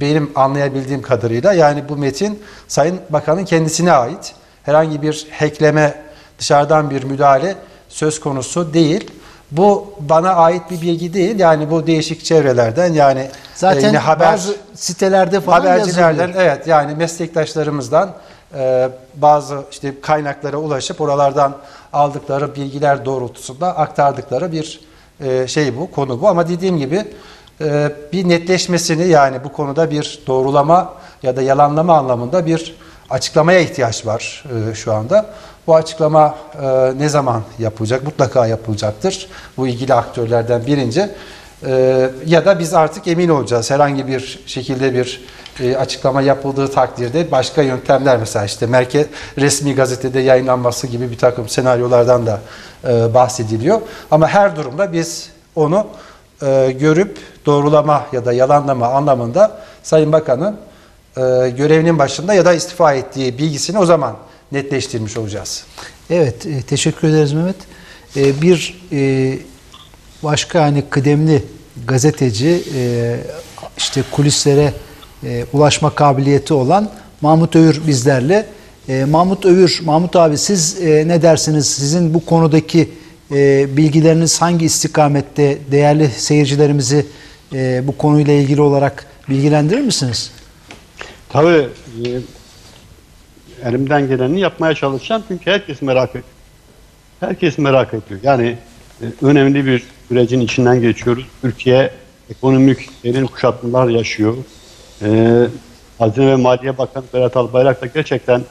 benim anlayabildiğim kadarıyla yani bu metin Sayın Bakan'ın kendisine ait. Herhangi bir hackleme, dışarıdan bir müdahale söz konusu değil. Bu bana ait bir bilgi değil. Yani bu değişik çevrelerden yani Zaten e, yine haber bazı sitelerde falan habercilerden yazılıyor. evet yani meslektaşlarımızdan e, bazı işte kaynaklara ulaşıp oralardan aldıkları bilgiler doğrultusunda aktardıkları bir e, şey bu konu bu ama dediğim gibi e, bir netleşmesini yani bu konuda bir doğrulama ya da yalanlama anlamında bir açıklamaya ihtiyaç var e, şu anda. Bu açıklama e, ne zaman yapılacak? Mutlaka yapılacaktır. Bu ilgili aktörlerden birinci. E, ya da biz artık emin olacağız. Herhangi bir şekilde bir açıklama yapıldığı takdirde başka yöntemler mesela işte merkez resmi gazetede yayınlanması gibi bir takım senaryolardan da bahsediliyor. Ama her durumda biz onu e, görüp doğrulama ya da yalanlama anlamında Sayın Bakan'ın e, görevinin başında ya da istifa ettiği bilgisini o zaman netleştirmiş olacağız. Evet, e, teşekkür ederiz Mehmet. E, bir e, başka hani kıdemli gazeteci e, işte kulislere e, ulaşma kabiliyeti olan Mahmut Övür bizlerle. E, Mahmut Övür, Mahmut abi siz e, ne dersiniz? Sizin bu konudaki e, bilgileriniz hangi istikamette değerli seyircilerimizi e, bu konuyla ilgili olarak bilgilendirir misiniz? Tabii e, elimden geleni yapmaya çalışacağım çünkü herkes merak ediyor. Herkes merak ediyor. Yani e, önemli bir sürecin içinden geçiyoruz. Türkiye ekonomik derin kuşatmalar yaşıyor. E, Hazine ve Maliye Bakanı Berat Albayrak da gerçekten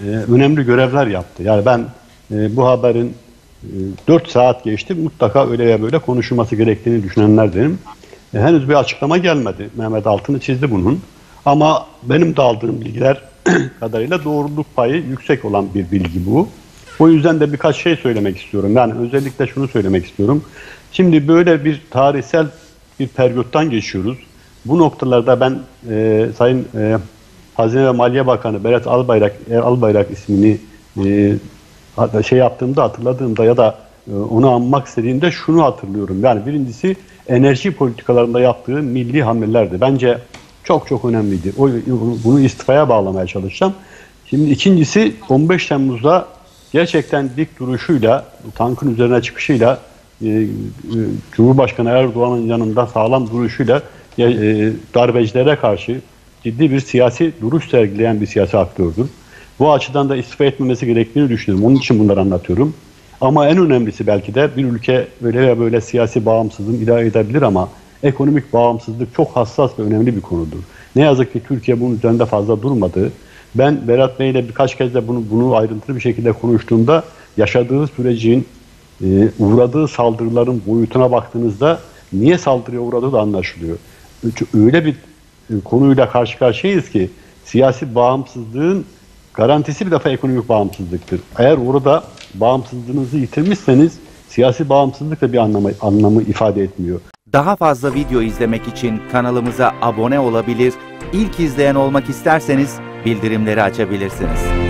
e, önemli görevler yaptı. Yani ben e, bu haberin 4 saat geçti. Mutlaka öyle veya böyle konuşulması gerektiğini düşünenlerdenim. E, henüz bir açıklama gelmedi. Mehmet Altın'ı çizdi bunun. Ama benim de aldığım bilgiler kadarıyla doğruluk payı yüksek olan bir bilgi bu. O yüzden de birkaç şey söylemek istiyorum. Yani özellikle şunu söylemek istiyorum. Şimdi böyle bir tarihsel bir periyottan geçiyoruz. Bu noktalarda ben e, Sayın e, Hazine ve Maliye Bakanı Berat Albayrak, Albayrak ismini e, şey yaptığımda hatırladığımda ya da e, onu anmak istediğimde şunu hatırlıyorum. Yani birincisi enerji politikalarında yaptığı milli hamlelerdi. Bence çok çok önemliydi. O, bunu istifaya bağlamaya çalışacağım. Şimdi ikincisi 15 Temmuz'da gerçekten dik duruşuyla, tankın üzerine çıkışıyla, e, e, Cumhurbaşkanı Erdoğan'ın yanında sağlam duruşuyla darbecilere karşı ciddi bir siyasi duruş sergileyen bir siyasi aktördür. Bu açıdan da istifa etmemesi gerektiğini düşünüyorum. Onun için bunları anlatıyorum. Ama en önemlisi belki de bir ülke böyle ya böyle siyasi bağımsızlığını idare edebilir ama ekonomik bağımsızlık çok hassas ve önemli bir konudur. Ne yazık ki Türkiye bunun üzerinde fazla durmadı. Ben Berat Bey ile birkaç kez de bunu, bunu ayrıntılı bir şekilde konuştuğumda yaşadığı sürecin e, uğradığı saldırıların boyutuna baktığınızda niye saldırıya uğradığı da anlaşılıyor. Öyle bir e, konuyla karşı karşıyayız ki siyasi bağımsızlığın garantisi bir defa ekonomik bağımsızlıktır. Eğer orada bağımsızlığınızı yitirmişseniz siyasi bağımsızlık da bir anlamı, anlamı ifade etmiyor. Daha fazla video izlemek için kanalımıza abone olabilir, ilk izleyen olmak isterseniz bildirimleri açabilirsiniz.